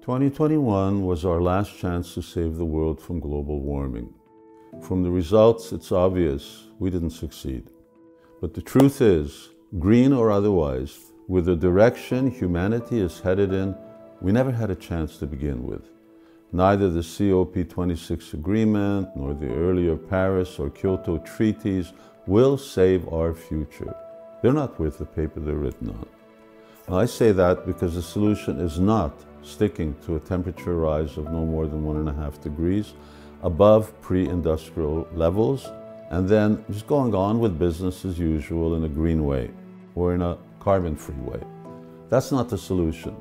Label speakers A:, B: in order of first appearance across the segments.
A: 2021 was our last chance to save the world from global warming. From the results, it's obvious we didn't succeed. But the truth is, green or otherwise, with the direction humanity is headed in, we never had a chance to begin with. Neither the COP26 agreement nor the earlier Paris or Kyoto treaties will save our future. They're not worth the paper they're written on. I say that because the solution is not sticking to a temperature rise of no more than one and a half degrees above pre-industrial levels and then just going on with business as usual in a green way or in a carbon-free way. That's not the solution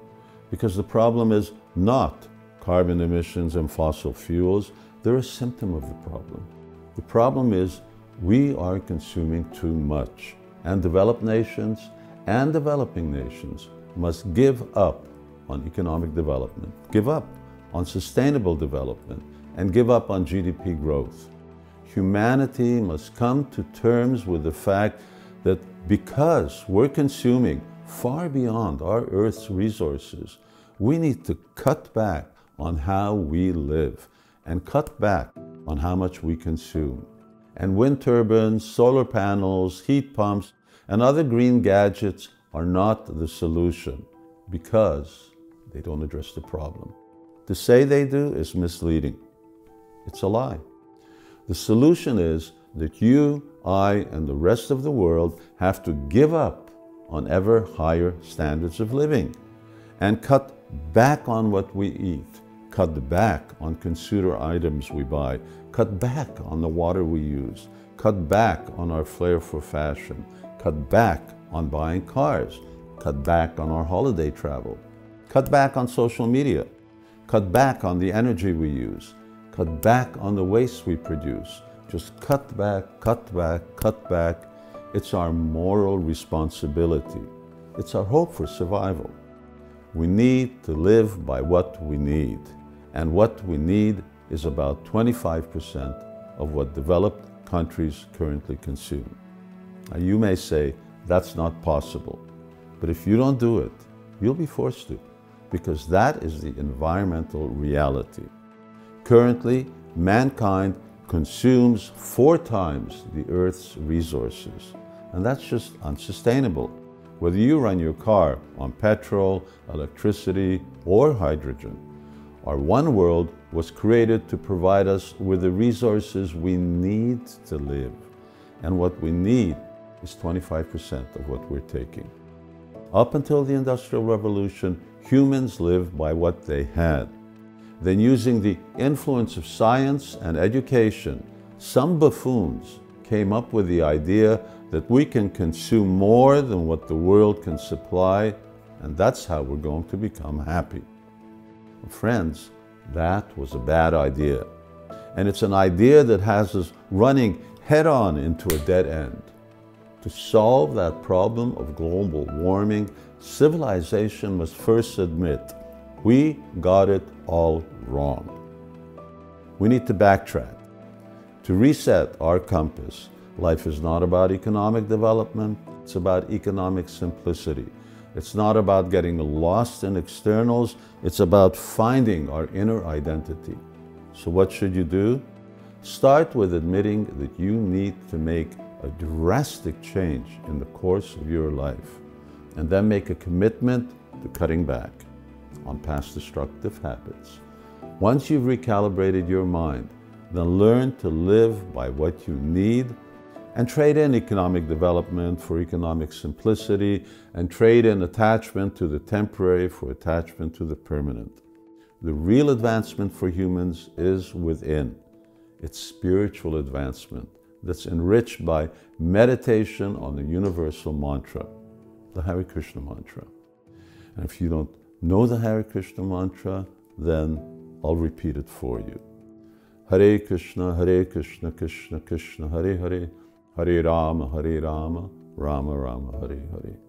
A: because the problem is not carbon emissions and fossil fuels. They're a symptom of the problem. The problem is we are consuming too much and developed nations and developing nations must give up on economic development, give up on sustainable development, and give up on GDP growth. Humanity must come to terms with the fact that because we're consuming far beyond our Earth's resources, we need to cut back on how we live and cut back on how much we consume. And wind turbines, solar panels, heat pumps, and other green gadgets are not the solution because they don't address the problem. To say they do is misleading. It's a lie. The solution is that you, I, and the rest of the world have to give up on ever higher standards of living and cut back on what we eat, cut back on consumer items we buy, cut back on the water we use, cut back on our flair for fashion, cut back on buying cars, cut back on our holiday travel, cut back on social media, cut back on the energy we use, cut back on the waste we produce. Just cut back, cut back, cut back. It's our moral responsibility. It's our hope for survival. We need to live by what we need. And what we need is about 25% of what developed countries currently consume. Now you may say, that's not possible. But if you don't do it, you'll be forced to, because that is the environmental reality. Currently, mankind consumes four times the Earth's resources, and that's just unsustainable. Whether you run your car on petrol, electricity, or hydrogen, our one world was created to provide us with the resources we need to live. And what we need is 25% of what we're taking. Up until the Industrial Revolution, humans lived by what they had. Then using the influence of science and education, some buffoons came up with the idea that we can consume more than what the world can supply, and that's how we're going to become happy. Friends, that was a bad idea. And it's an idea that has us running head on into a dead end. To solve that problem of global warming, civilization must first admit we got it all wrong. We need to backtrack, to reset our compass. Life is not about economic development, it's about economic simplicity. It's not about getting lost in externals, it's about finding our inner identity. So what should you do? Start with admitting that you need to make a drastic change in the course of your life, and then make a commitment to cutting back on past destructive habits. Once you've recalibrated your mind, then learn to live by what you need and trade in economic development for economic simplicity and trade in attachment to the temporary for attachment to the permanent. The real advancement for humans is within. It's spiritual advancement that's enriched by meditation on the universal mantra, the Hare Krishna mantra. And if you don't know the Hare Krishna mantra, then I'll repeat it for you. Hare Krishna, Hare Krishna, Krishna Krishna, Hare Hare, Hare Rama, Hare Rama, Rama Rama, Hare Hare.